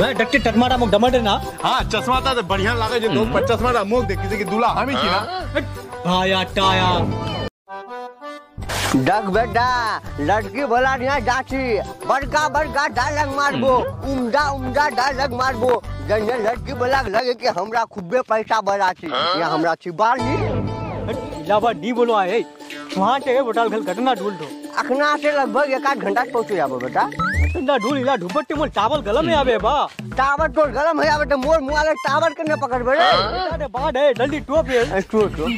मैं डक्के टटमाटा मुक डमटे ना। हाँ चश्मा था तो बढ़िया लागे जो लोग पर चश्मा था मुख देख किसी की दूल्हा। हम ही की ना? आया टाया। डग बेटा लड़की बोला नहीं जाची। बड़का बड़का डायलॉग मारबो उमदा उमदा डायलॉग मारबो। जने लड़की बोला लगे कि हमरा खूबे पैसा बड़ा छी। या हमरा छी बारनी इलावा डी बोलो आए वहाँ के बोटाल घल घटना ढूल दो। अखना से लगभग एक आध घंटा पहुँचे जाबो बेटा। ढूल इला ढुपट्टे मोल चावल गलम में आवे बा। टावर तो गरम है बेटा मोर मुआले टावर के न पकड़ बड़े। अरे बाद है जल्दी टोप ये तो तो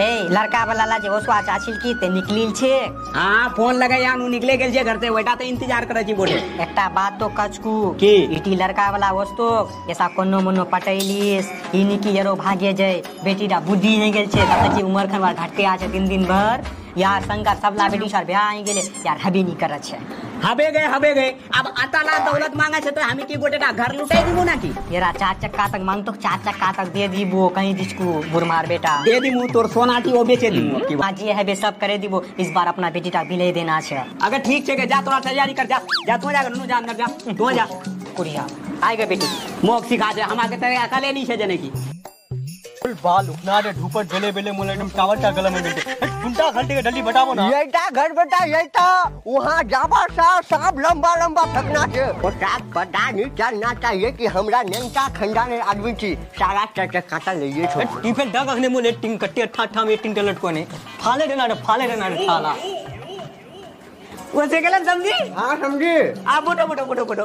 ए लड़का वाला ला जे ओसवा चाचिल की ते निकलिल छे। हाँ फ़ोन लगे यहाँ नु निकले गेल छे घर से। बेटा तो इंतज़ार करे छी बोले। एकटा बात तो कचकू की? इटी लड़का वाला वस्तो ऐसा कोनो मनो पटैलिस। इनी की यरो भागे जाय बेटी रा बुद्धि नहीं गेल छे तब जी उमर खन बार घटते आ छे दिन दिन भर। यार संगा सबला बेटी सर ब्याह आई गेले। यार हबी नहीं करे छे। हबे गए हबे गए। अब अताला दौलत मांगे छे तो हमी की गोटे का घर लुटाई दीबू ना की? येरा चार चक्का तक मांग तो चार चक्का तक दे दीबो कहीं जिसको बुरमार बेटा। दे दी मुँह तोर सोना की वो बेचे दी मुँह की आज ये है बे सब करे दीबो इस बार अपना बेटी का बिले देना छे। अगर ठीक छे के जा तोरा तैयारी कर जा। जा तू जा नु जा अंदर जा तू जा। कुड़िया आए गए बेटी। मोक सिखा दे हमारे तेरे अकले नहीं छे जने की। बाल उखना दे ढुपट बेले बेले मोले एकदम चावल चा गलम में बेटे घंटा घंटे के जल्दी बताओ ना। यही था घर बेटा यही था वहाँ जाबा सा सांप लंबा लंबा फेंकना छे वो साथ पता नहीं चलना चाहिए कि हमरा नेंटा खंडाने आदमी छी सारा चट काटा ले छो टिफ़िन डग अखने मोले टिंग कट्टे अठा अठा में टिंग टलट कोने फाले देना रे फाले देना रे थाला। वो से गलन समझी? हाँ समझी। आ बोटो बोटो बोटो बोटो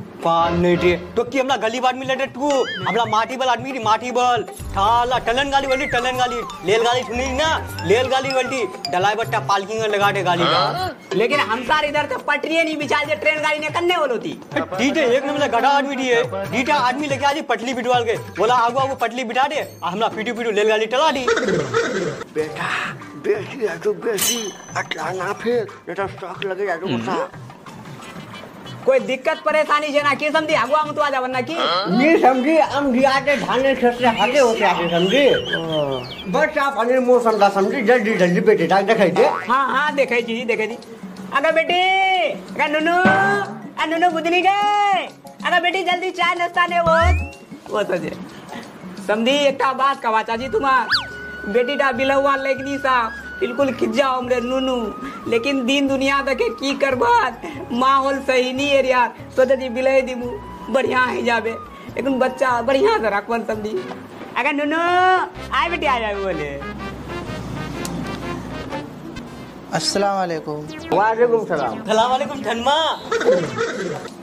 पान नहीं दे तो की हमरा गली आदमी लटे टू हमरा माटी बल आदमी री माटी बल। थाला टलन गाली वाली टलन गाली। लेल गाली सुनी ना? लेल गाली वाली डलाई बट्टा पार्किंग में लगा दे गाली। का लेकिन हम सार इधर से पटरी नहीं बिछा जे ट्रेन गाड़ी ने कन्ने बोलो थी डीटे एक नंबर गधा आदमी दी है। डीटा आदमी लेके आजी पटली बिठवाल के। बोला आगो आगो पटली बिठा दे। आ हमरा पीटू पीटू लेल गाली टला दी। बेटा बेसी है तो बेसी अटला ना फिर ये तो स्टॉक लगे जा तो गुस्सा कोई दिक्कत परेशानी ना की समझी? अगुआ मुतवा जा वरना की? ये समझी हम दियाते धाने खेत से हटे होते आते समझी? बस आप अनिल मौसम का समझी जल्दी जल्दी बेटे डाक दिखाई दे हाँ हाँ देखे जी देखे जी। अगर बेटी अगर नुनू अ नुनू बुदनी गए अगर बेटी जल्दी चाय नाश्ता ने वो। वो तो जे। समझी एक बात कवा चाची तुमा बेटी टा बिलहुआ लेकनी सा। बिल्कुल खिजा हमरे नुनू। लेकिन दिन दुनिया देखे की करबात माहौल सही नहीं है यार। सोचे जी बिलह दी बढ़िया है जाबे लेकिन बच्चा बढ़िया से रखवन समझी? अगर नुनू आए बेटी आ जाए बोले। अस्सलाम वालेकुम वालेकुम सलाम। सलाम वालेकुम धनमा।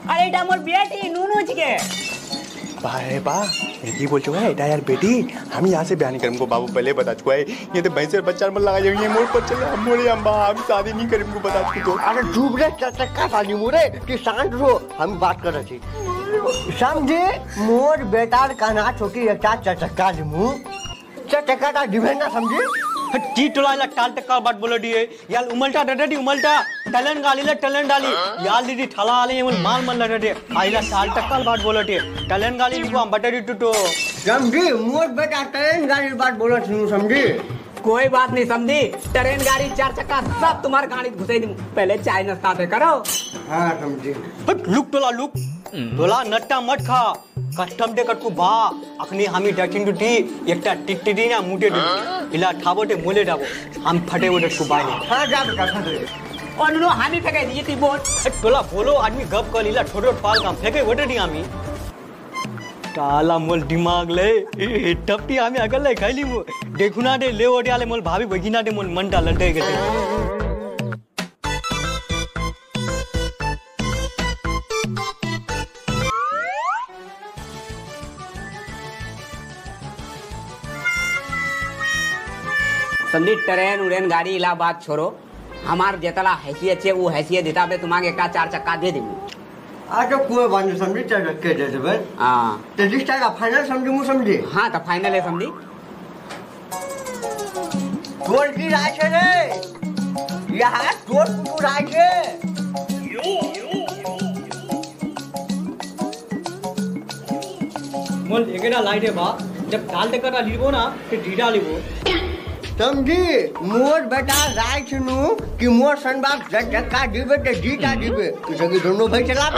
अरे इटा मोर बेटी नुनू छिके अरे बा ये बोल चुका है यार बेटी, हम यहाँ से बयान करेंगे बाबू पहले बता चुका है। ये तो भैंसे बच्चा मन लगा जाएँगे मोड़ पर चले, हम मोड़े, हम हम शादी नहीं करेंगे बता चुके अरे डूब रे चटका साली मुरे कि शांत रहो हम बात कर रहे थी। समझे, मोर बेटार काना छोकी एकटा चटका दिमु चटका का दिवे ना समझी? टी टोला इला टाल टक्का बाट बोलो दी है याल उमलटा डडे दी उमलटा। टलन गाली ला टलन डाली। याल दीदी ठला आले ये माल मन लड़े दे। आइला टाल टक्का बाट बोलो दी टलन गाली लिखो हम बटरी टूटो। समझी? मोर बेटा ट्रेन गाड़ी बात बोलो सुनो समझी? कोई बात नहीं समझी? ट्रेन गाड़ी चार चक्का सब तुम्हारे गाड़ी घुसे दी। पहले चाय नाश्ता पे करो। हाँ समझी। लुक टोला लुक। टोला नट्टा मत खा। कस्टम दे कटकू बा। अखनी हमी डटिंग डुटी एकटा टिटटी ना मुटे डु इला ठाबोटे मोले डाबो। हम फटे वो डटकू बाई हाँ जा बेटा खा दे और नुनो हामी फेंके दी थी बोट टोला बोलो आदमी गप कर लीला छोटो फाल काम फेंके वटे दी आमी टाला मोल दिमाग ले। ए टपटी आमी अगल ले खाइली मो देखुना दे ले ओटे आले मोल भाभी बगिना दे मोल मनटा लटे के समझी ट्रेन उड़ेन गाड़ी इलाहाबाद छोड़ो। हमार जितना हैसियत है वो हैसियत देता पे तुम्हारे एक चार चक्का दे देंगे आ तो कोई बात नहीं समझी चल रख के दे देबे। हाँ। तो जिस टाइम का फाइनल समझी मु समझी? हाँ तो फाइनल है समझी। तोर की राय छे रे। यहाँ तोर कुटू राय छे। मोल एकेटा लाइटे बा जब डाल दे करा लिबो ना फिर ढीडा लिबो। समझी मोर बेटा राय छनु कि मोर सन बाप जग जक्का दिबे ते जीता दिबे तो सभी दोनों भाई चला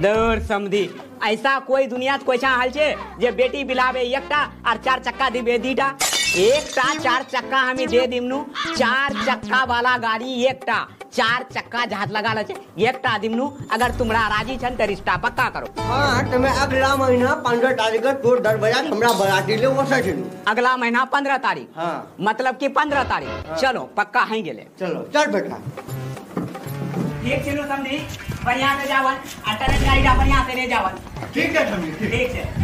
दौड़ समझी ऐसा कोई दुनिया कोई हाल छे जे बेटी बिलावे एकटा और चार चक्का दिबे दीटा। एकटा चार चक्का हमें दे दिमनु चार चक्का वाला गाड़ी एकटा। चार चक्का जहाज़ लगा ले छे। एकटा दिमनु अगर तुमरा राज़ी छन तो रिश्ता पक्का करो। हाँ तो मैं अगला महीना पंद्रह तारीख को तोर दर बजा हमरा बराती ले वो सच अगला महीना पंद्रह तारीख? हाँ। मतलब कि पंद्रह तारीख? चलो पक्का हैं गेले। चलो चल बेटा। ठीक चलो समझी? बढ़िया से जावन अटरे गाड़ी बढ़िया से ले जावन। ठीक है समझी ठीक। है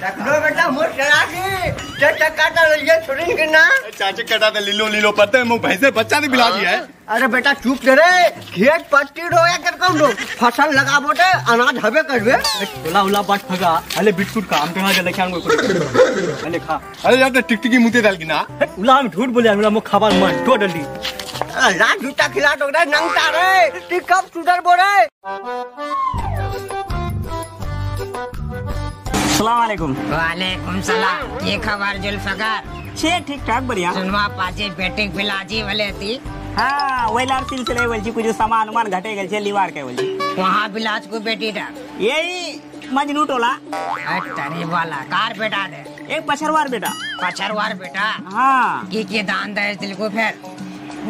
लो बेटा मोर चला के चार चक्का तो छोड़ी के ना चाचे कटा दे लीलो लीलो है मुँह भैंसे बच्चा ने बिला दिया है। अरे बेटा चुप करे खेत पट्टी रोया कर कौन दो फ़सल लगा बोटे अनाज हबे करबे ओला ओला बाट फगा। अले बिस्कुट का हम कहाँ जले खान को अले खा। अरे यार तो टिकटिकी मुते डाल की ना उला हम झूठ बोले उला मो खाबार मन तो डल्दी रात जूता खिला तो रे नंगता रे। ती कब सुधर बोरे? सलामकुम वालेकुम सलाम। ये खबर जुल्फकार। छे ठीक ठाक बढ़िया। सुनवा पाचे बेटे पिलाजी वाले थी। हाँ वैलार सिलसिले बोल छी कुछ सामान उमान घटे गेल छे लीवार के बोल छी वहाँ बिलाज को बेटी था यही मजनू टोला। तरी वाला कार बेटा दे। एक पछरवार बेटा। पछरवार बेटा? हाँ। की के दान दे दिल को फिर?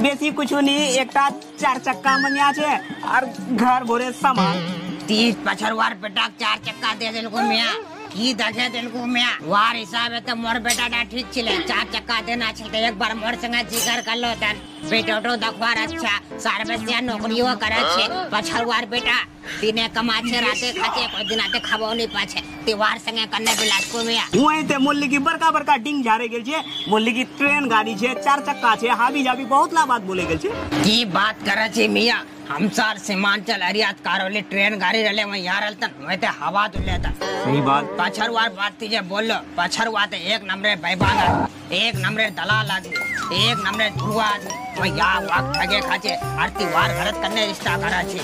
बेसी कुछ नहीं एकटा चार चक्का मनिया छे और घर भरे सामान। तीस पछरवार बेटा चार चक्का दे दिल को मियाँ। की देखे दिल को मियाँ वार हिसाब है तो मोर बेटा डा ठीक छिले। चार चक्का देना छिले एक बार मोर संगे जिगर कर लो तन। बेटो तो दखवार अच्छा। सार्वजनिक नौकरियों करे छे। पछरवार बेटा। दिने कमा छे राते खाचे कोई दिन आते खाबो नहीं पाछे। त्योहार संगे कन्ने बिलास को मियाँ वहीं ते मुल्ली की बड़का बड़का डिंग झारे गेल छे। मुल्ली की ट्रेन गाड़ी छे चार चक्का छे हावी जावी बहुत ला बात बोले गेल छे। की बात करे छे मियाँ? हम सार सीमांचल अरियात कारोली ट्रेन गाड़ी रले वहीं यहाँ रहतन वहीं ते हवा तो लेता। सही बात। पछरवार बात तीजे बोलो पछरवा ते एक नंबरे बैबान एक नंबरे दलाल आदमी एक नंबरे धुआ आदमी वहीं यहाँ वाक ठगे खाचे आरती वार घरत करने रिश्ता करा छे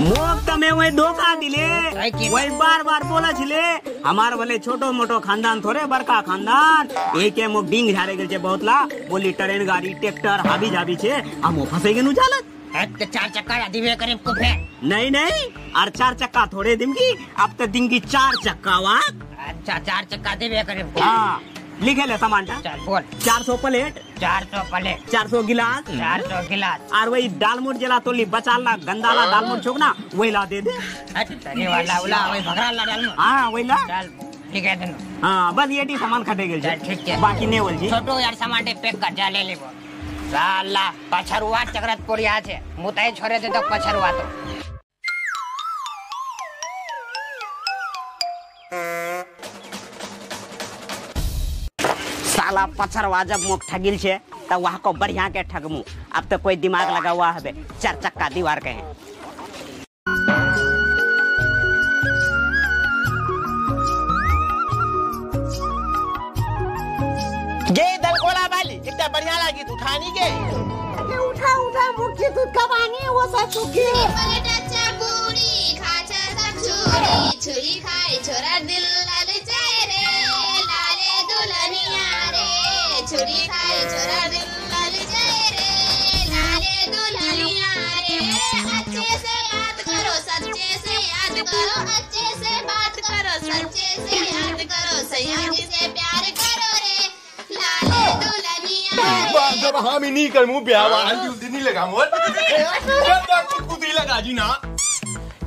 मोक तमे वही धोखा दिले वही बार बार बोला छिले हमार वाले छोटो मोटो खानदान थोड़े बड़का खानदान। एक के मुक डिंग झारे गेल छे बहुत ला बोली ट्रेन गाड़ी ट्रैक्टर हावी जावी छे हम फंसे चालत? एक ते चार चक्का दिवे करीब को फे नहीं नहीं और चार चक्का थोड़े की अब तो की चार चक्का वा अच्छा चार चक्का दिवे करीब को हाँ लिखे ले सामान चल बोल। चार सौ प्लेट चार सौ प्लेट। चार सौ गिलास। चार सौ गिलास। और वही दालमोट जला तोली बचाला गंदाला दालमोट छोक ना वही ला दे दे। तरी वाला उला वही भगरा ला हाँ वही ला। ठीक है हाँ बस ये सामान खटे चल, ठीक है। बाकी नहीं बोल जी। छोटो यार समाटे पैक कर जा ले ले साला पछरुआ चक्रत पोरिया छे मुताई छोरे दे तो पछरुआ तो साला पछरवा जब मुख ठगिल छे तब वहाँ को बढ़िया के ठगमू अब तो कोई दिमाग लगा हुआ है चार चक्का दीवार के हैं बढ़िया लगी तू खानी के? उठा उठा मुख्य दूध का पानी वो सब सुखी छुरी छुरी खाय छोरा दिल लाल जाय रे लाले दुल्हनिया रे। छुरी खाय छोरा दिल लाल जाय रे लाले दुल्हनिया रे। अच्छे से बात करो सच्चे से याद करो अच्छे से बात करो सच्चे से याद करो सैया जी से हम ही नहीं कर मुँह ब्याह हल्दी उल्दी नहीं लगा मोर जब तक कुदी लगा जी ना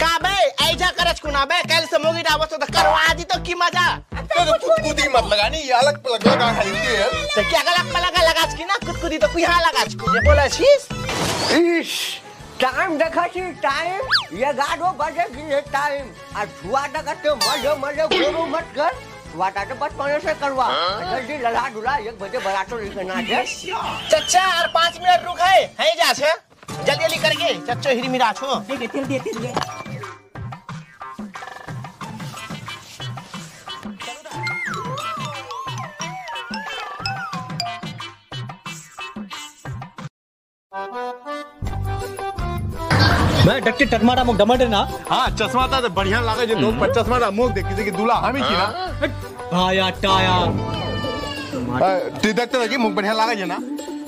का बे ऐजा करच कुना बे कल से मोगी डाबो तो करवा दी तो की मज़ा तो कुदी मत लगानी ये अलग पलग लगा खरीदती है तो क्या गलत पलगा लगा की ना कुद कुदी तो कुहा लगा की बोला छीस इश टाइम देखा छी टाइम ये गाड़ो बजे की है टाइम। आ छुआ डकते मज़े मज़े गोरो मत कर। વાટા તો બસ કોને છે કરવા જલ્દી લલા ડુલા એક બજે બરાટો લેકે ના છે ચચ્ચા આર 5 મિનિટ રૂખાય હે જા છે જલ્દી લી કરકે ચચ્ચો હિરી મિરા છો કે તેલ દે તેલ દે मैं डक्टी टटमारा मुख डमट है ना हाँ चश्मा था बढ़िया लागे जो लोग चश्मा मुख देख किसी की दूल्हा हम ही ना भाया टाया। ती मुख बढ़िया लागे जे ना?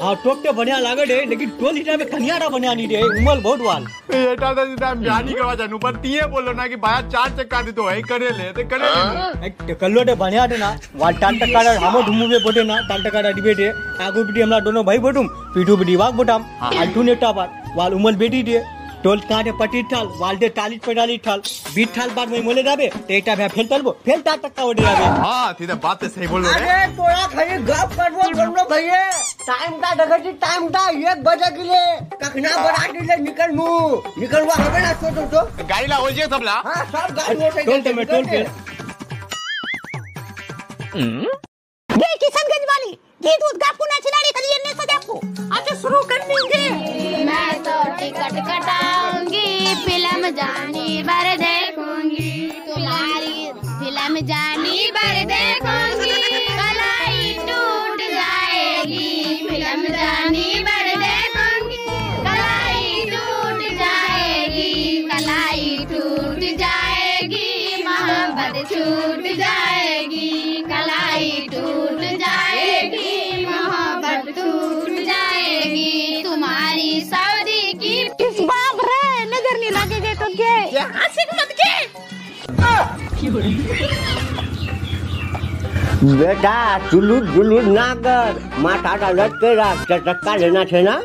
हाँ टोक तो बढ़िया लागे रे लेकिन टोल में कन्यारा नहीं रे उमर बहुत वाल ब्याह नहीं करवा जानू पर तीये बोलो ना कि भाया चार चक्का दे तो है करे ले तो करे ले। कल्लो दे बढ़िया दे ना वाल टाल टकारा हमो धुमु में बोटे ना डिबेट है। आगु बिटी हमरा दोनों भाई बोटुम पीठू बिटी वाग बोटाम आल टू नेटा बार वाल उमल बेटी दे। टोल काटे पटी ठाल वाल दे टालिट पेडाली ठाल बीट ठाल बाद में मोले दाबे तेटा भे फेल तलबो फेल टा टक्का ओडे दाबे हाँ थी तो बात तो सही बोल रहे अरे तोरा खाली गप करबो करबो भैया। टाइम ता डगटी टाइम ता एक बजे के लिए। कखना बड़ा दिले निकल मु निकलवा हबे ना तो तो गाड़ी ला हो जे सब ला। हाँ सब गाड़ी हो टोल ते टोल पे किशनगंज वाली गीत उत गापू ना चिलाड़ी कली ने सजापू अच्छा शुरू कर देंगे। मैं तो टिकट कटाऊँगी फ़िल्म जानी बार देखूँगी। तुम्हारी फ़िल्म जानी बार देखूँगी कलाई बेटा चुलू चुलू ना कर माथा डालत के रात चटका लेना छे ना?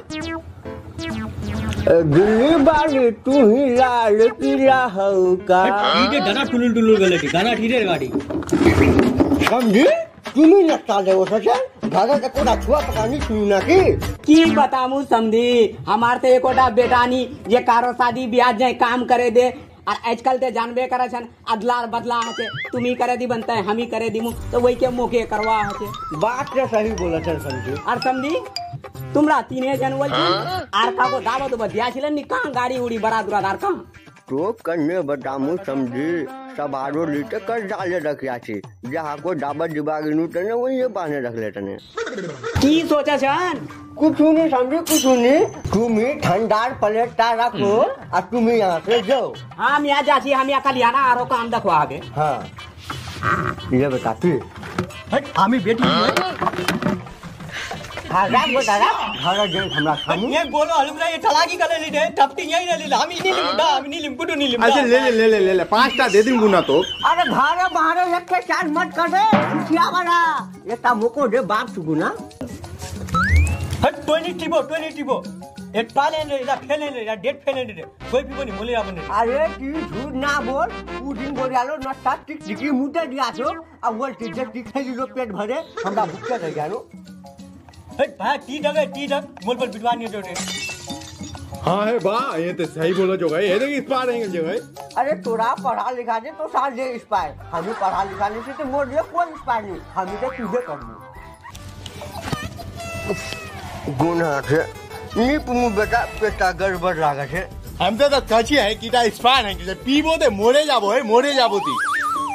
दिल्ली बाली तू ही लाल किला का। ठीक है गाना टुलुल टुलुल गले थी गाना ठीक है गाड़ी। समझी? तुम्ही लगता दे वो सचे घर के कोड़ा छुआ पता नहीं सुनी ना की। की बतामू समझी? हमार तो एकोटा बेटानी ये कारो शादी ब्याह जाए काम करे दे और आजकल ते जानबे करे छन अदला बदला हचे तुम ही करे दी बनता है हम ही करे दीमु तो वही के मोके करवा हचे बात तो सही बोला चल समझी। और समझी? तुमरा तीने जन बोल आर का को दावत बदिया छिलन नी कहाँ गाड़ी उड़ी बड़ा दुरादार कहाँ तो कन्ने बतामू समझी सब आरो लीटे कर डाले रखिया छी। जहाँ को डाबर दिबागी नु तने वही बांधे रख ले तने की सोचा छन? कुछ नहीं समझी कुछ नहीं तुम्ही ठंडार प्लेटा रखो और तुम्ही यहाँ से जाओ। हम यहाँ जाची हम यहाँ कल आना आरो काम दखवा आगे। हाँ। ये बता तू हट आमी बेटी हूँ। हाँ। राख बता राख घर जाए हमरा खानी। ये बोलो हलुमरा ये ठलाकी कर ले दे टपटी यही ले ले हम ही नहीं लिम हम नहीं लिम कुटू नहीं लिम अच्छा ले ले ले ले ले ले पाँच टा दे दूँगा ना तो। अरे भारे भारे एक के चार मत कर दे खुशिया वाला ये ता मुको दे बाप सुगु ना हट टोनी टिबो टोनी टिबो एक पाले ले या फेले ले या डेट फेले ले कोई भी नहीं मोले आपने। अरे की झूठ ना बोल। उ दिन बोलियालो नस्ता टिक टिकी मुटे दिया छो। अब बोल टिक टिक खाई लो पेट भरे। हमरा भूखे रह जानो हट भाई टी जगह टी जग मोल पर बिटवानी है जोटे हाँ है बा ये तो सही बोलो जो गए ये देखिए इस पार रहेंगे जो गए अरे तोरा पढ़ा लिखा दे तो साल दे इंस्पायर हमें पढ़ा लिखा नहीं से तो मोड़ दे कोई इंस्पायर नहीं। हमें तो तुझे कर दू गुना से नीप मु बेटा पेटा गड़बड़ लागे छे हम तो कची है कि ता स्पार है कि पीबो ते मोरे जाबो है मोरे जाबो ती।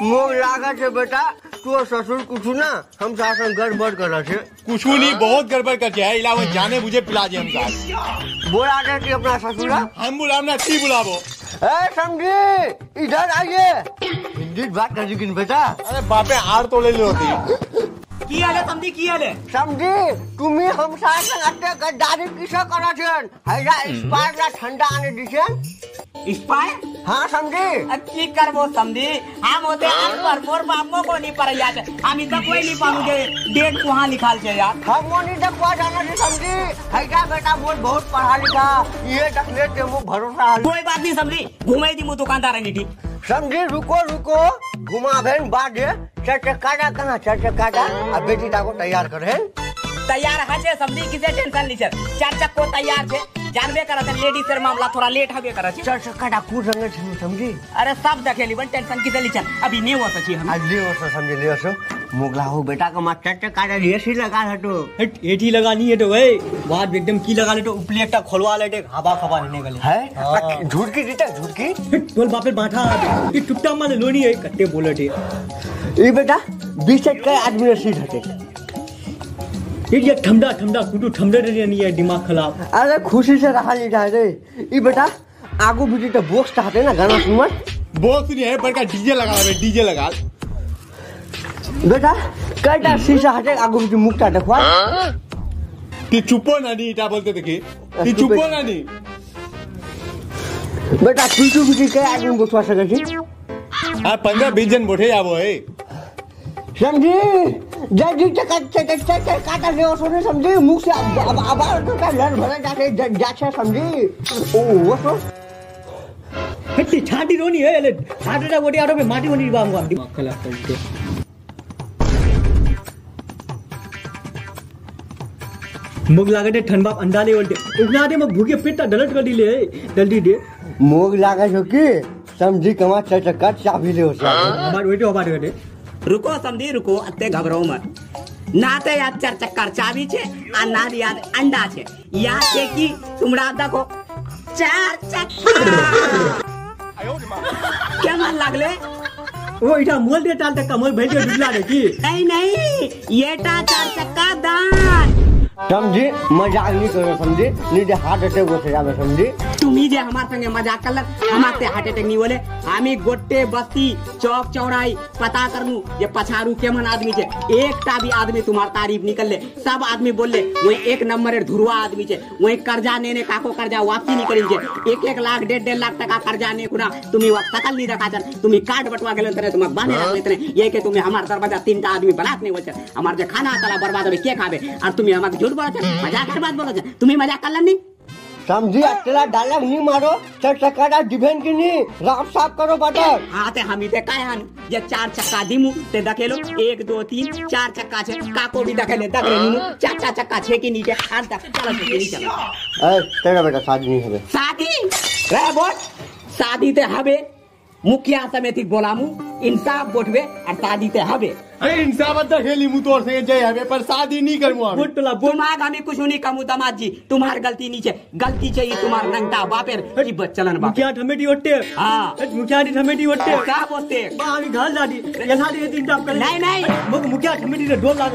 मोग लागे छे बेटा तो ससुर कुछ ना हम शासन गड़बड़ करे छे कुछ नहीं बहुत गड़बड़ करके है इलावा जाने बुझे पिला दे हम साथ बोला दे कि अपना ससुरा। हम बुलाओ ना टी बुलाबो। ए समझी? इधर आइए। हिंदी बात कर लेकिन बेटा? अरे बापे आर तो ले ली होती ठंडा आने दिछन एक्सपायर हाँ समझी? अब की करबो समझी? हम होते अनपढ़ मोर बापो को नहीं पर याद। हम इधर कोई नहीं पाऊँ जे डेट कहाँ लिखाल छे यार। हम वो नहीं देखवा जाना नहीं समझी? हैरा बेटा बोल बहुत पढ़ा लिखा? ये देख ले ते मु भरोसा कोई बात नहीं समझी? घुमाई दी मु दुकानदार है नीटी समझी? रुको रुको। घुमा भेन बाद चटकाटा कहाँ चटकाटा अब बेटी को तैयार करे तैयार है छे समझी किसे टेंशन ली छे चार चक्को तैयार छे जानबे करत लेडीज़ सर मामला थोड़ा लेट हबे करत छे चटकाटा कूद रंगे छे समझी? अरे सब देखेली बन टेंशन किसे ली छे अभी नहीं हो सची हम। आज ले ओसो समझी ले ओसो मुगला हो बेटा का मार चटकाटा रेसी लगा हटो हट एटी लगानी है तो भाई। बाद में एकदम की लगा ले तो उपले एक खोलवा ले दे हवा खवा नहीं गले। है? हाँ। झूठ की जीता झूठ की? बोल बापे बाठा ये टुकटा माने लोनी है कट्टे बोले थे ये बेटा बीस का आदमी रसीद हटे। ये ये ठंडा ठंडा कुटू ठंडे रे नहीं है दिमाग खराब। अरे खुशी से रहा नहीं जाए रे। ये बेटा आगू बीटी तो बॉक्स चाहते ना गाना सुनमत बहुत नहीं है बड़का डीजे लगा बे डीजे लगा बेटा कटा शीशा हटे आगू बीटी मुक्ता देखवा ती चुपो ना नी इटा बोलते देखी। ती चुपो ना नी बेटा पीछू बीटी के आदमी बसवा सके छी। आ पंद्रह बीस जन बैठे जाबो है समझी? चका काटा ले सुने समझी? मुख से अब अब अब का लड़ भरा जाते जाछे समझी? ओ वो सो हेटी छाटी रोनी है ले छाटेटा गोटी आरो माटी वनी बांगवा दिमाग खराब करते मुग लागते ठंडा अंडा ले बोलते उगना दे मैं भूखे पेटा डलट कर दिले जल्दी दे। मोग लागे छो की समझी कमा चका चाबी ले हो हमार बेटे हमारे बेटे। रुको समझी रुको अत्ते घबराओ मत। ना तो याद चार चक्कर चाबी छे आ ना याद अंडा छे। याद छे कि तुमरा देखो चार चक्कर। क्या मन लागले? ओ इटा मोल दे टाल तक मोल भेज के डुबला दे की? नहीं नहीं ये टा चार चक्का दान। समझी? मज़ाक नहीं करो, समझी? नहीं दे हार्ट अटैक हो जावे समझी? तुम्ही जे हमार संगे मज़ाक करलक, हमार ते हार्ट अटैक नहीं बोले। हमी गोटे बस्ती, चौक चौराई पता करनु, जे पछारू केमन आदमी छे। एकटा भी आदमी तुम्हार तारीफ़ निकल ले सब आदमी बोलले वो एक नंबर धुरवा आदमी छे। वो कर्जा नेने, काको कर्जा वापसी नहीं करी छे। एक एक लाख, डेढ़ डेढ़ लाख टका कर्जा ने कुना, तुम्ही वक्त सकल नहीं रखा छन। तुम्ही कार्ड बटवा गेलन तने तुम्हें बांधे रख लेतने ये के तुम्ही हमार दरवाज़ा तीन टा आदमी बनात नहीं बोलछे। हमार जे खाना तला बर्बाद होबे, के खाबे? और तुम्ही हमार झूठ बोलो छे मज़ाक के बात बोलो छे तुम्ही मज़ाक करलन नहीं समझी अकेला डायलॉग नहीं मारो। चल चक्का डिफेंड की नहीं राफ साफ़ करो बटर हाँ ते हम इते काय हन ये चार चक्का दिमु ते दखेलो एक दो तीन चार चक्का छे। काको भी दखेले दखरे नीनु चार चार चक्का छे की नीचे आज तक। चलो की चलो। ए तेरा बेटा शादी नहीं होवे। शादी? रे बोल। शादी ते हबे मुखिया समिति बोलामु। इंसाफ बोटवे और शादी ते हबे अरे इंसाफ तो खेली मुँह तोड़ से जय हमें पर शादी नहीं करूँगा बोट टला बोट तुमाग हमें कुछ नहीं कमु दमाद जी। तुम्हार गलती नीचे गलती छे ये तुम्हार नंगता बापेर की बच्चलन बाप। मुखिया ठमेटी वट्टे हाँ। मुखिया दी ठमेटी वट्टे का बोलते बावी घाल दादी। यसा दे तीन टाप कर नहीं, नहीं। मुख मुखिया ठमेटी रे डोल लाग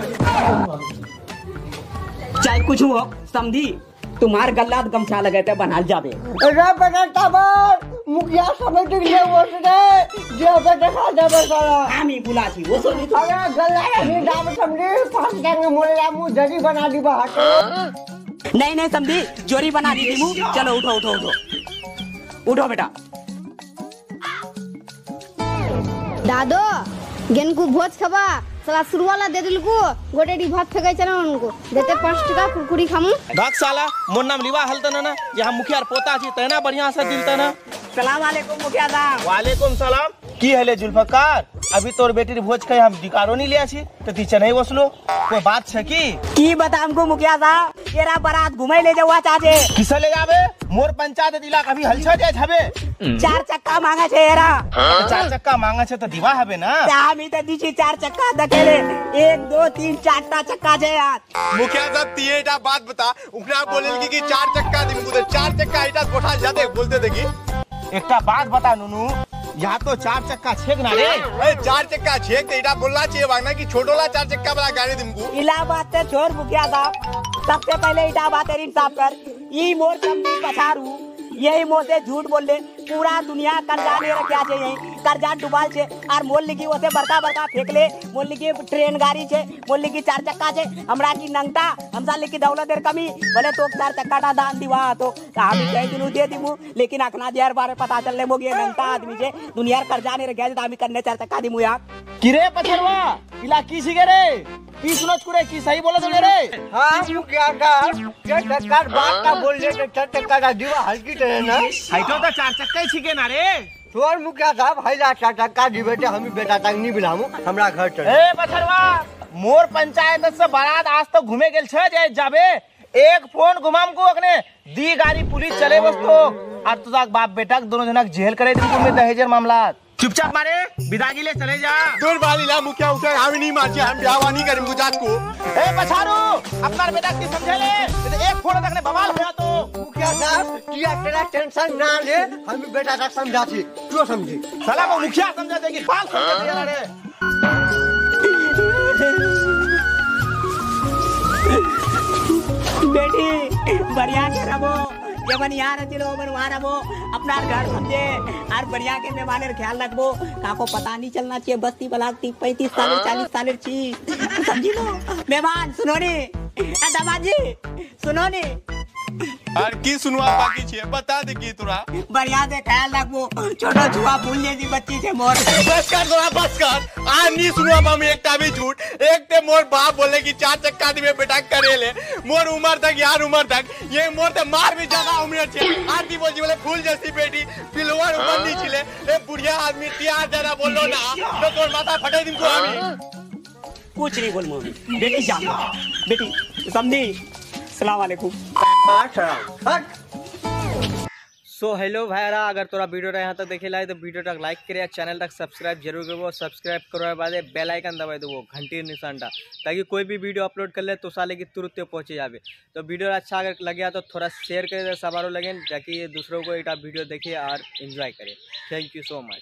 चाहे कुछ हो समझी? तुम्हार गल्लात गमछा लगे थे बनाल जाबे। रे बेटा तबर मुखिया समिति के लिए वोट दे जे बेटा खा जावे सारा। हामी बुला छी वो सोनी तो। अरे गल्ला नहीं डाल समझी फांस के मोले मुँह जरी बना दी बा हटो नहीं नहीं समझी जोरी बना दी मुँह। चलो उठो उठो उठो। उठो बेटा। दादो गेनको भोज खबा साला सुरवाला दे दिलको गोटेडी भात फेकै चना उनको। देते पाँच टका कुरकुरी खामु। भाग साला मोर नाम लिवा हलतन ना ये हम मुखिया पोता छी तना बढ़िया से दिलतन सलाम वालेकुम मुखिया साहब। वालेकुम सलाम। की हले जुल्फकार? अभी तोर बेटी भोज के हम डिकारो नहीं लिया छी तो ती चनई बसलो। कोई बात छे की? की बता हमको मुखिया साहब येरा बारात घुमाई ले जावा चाचे। किसे ले जाबे? मोर पंचायत इलाका अभी हलछा जाए छबे। चार चक्का मांगा छे येरा तो चार चक्का मांगा छे तो दीवा हबे ना? हामी त दिछि चार चक्का दकेले एक दो तीन चारटा चक्का छे यार। मुखिया साहब तिये इटा बात बता। उकरा बोलेल की कि चार चक्का दिन को चार चक्का इटा कोठा जाते बोलते देखी। एकटा बात बता नुनू यहाँ तो चार चक्का छेक ना रे? अरे चार चक्का छेक तो इटा बोलना चाहिए वागना कि छोटोला चार चक्का वाला गाड़ी तुमको इला बात ते छोड़ मुखिया साहब सबसे पहले इटा तेरी इंसाफ कर। ई मोर कंपनी पछारू। यही मोर से झूठ बोल ले पूरा दुनिया कर्जा ले रखा छे यही। कर्जा डुबाल छे। और मोल लिखी ओसे बड़का बड़का फेंक ले मोल लिखी ट्रेन गाड़ी छे। मोल लिखी चार चक्का छे। हमरा की नंगता। हमसा लिखी दौलत देर कमी। बोले तो चार चक्का टा दान दिवा तो। हम कह दिनु दे दिमु। लेकिन अखना देर बारे पता चल ले मोगे नंगता आदमी छे। दुनिया कर्जा ने रखे हम करने चार चक्का दिमु यार किरे पछरवा? इला की सिगे की सुनत कुरे की सही बोले तो रे हाँ मुखिया साहब ये चक्का बात का बोल ले तो चार चक्का का दीवा हल्की तरह ना हाइटो तो चार चक्का ही छिके ना रे तोर मुखिया साहब हैला चार चक्का दी बेटे हम बेटा तक नहीं बिलामु हमरा घर चल ए पछरवा मोर पंचायत से बारात आज तो घूमे गेल छे जे जाबे एक फ़ोन घुमाम को अकने दी गाड़ी पुलिस चले बस तो और तुझा बाप बेटा दोनों जनक जेल करे तुमको में दहेजर मामला चुपचाप मारे विदागी ले चले जा। दूर वाली ला मुखिया उसे हम नहीं मारचे हम ब्याह नहीं करेंगे गुजात को। ए पछारू अपना बेटा की समझे ले। तो एक फ़ोन रखने बवाल होया तो। मुखिया साहब किया तेरा टेंशन ना ले हम बेटा तक समझा थी क्यों समझी? साला वो मुखिया समझा देगी बाल समझा दिया रे। बेटी बढ़िया के रहो जब यार चलो मन वहाँ वो। अपना घर समझे। और बढ़िया के मेहमान ख्याल रखबो। काको पता नहीं चलना चाहिए बस्ती बलाक बलागती पैंतीस साल चालीस साल चीज़ समझी लो मेहमान सुनो ने। ए दामाजी सुनो नी। और की सुनवा बाकी छे? बता दे की तोरा। बढ़िया से ख्याल रखबो। छोटो छुआ फूल जैसी बच्ची छे मोर। बस कर तोरा बस कर। आ नहीं सुनवा मम्मी एकटा भी झूठ। एक ते मोर बाप बोले कि चार चक्का दिवे बेटा करे ले। मोर उम्र तक यार उम्र तक ये मोर ते मार भी ज़्यादा उम्र छे। आरती बोल जी बोले फूल जैसी बेटी पिलवर ऊपर नहीं छिले। ए बुढ़िया आदमी तियार जरा बोलो ना। तो तोर माथा फटे दिन को हमी कुछ नहीं बोल मम्मी बेटी जा। बेटी समझी? सो हेलो भाईरा, अगर तोरा वीडियो यहाँ तक देखे लाए तो वीडियो तक लाइक करे चैनल तक सब्सक्राइब ज़रूर करबो सब्सक्राइब करो बाद बेल आइकन दबाई देबो घंटी निशानटा ताकि कोई भी वीडियो अपलोड कर ले तो साले की तुरंत पहुँचे जावे। तो वीडियो अच्छा अगर लगे तो थोड़ा शेयर कर सवारों लगे, ताकि दूसरों को एक वीडियो देखे और एंजॉय करे। Thank you so much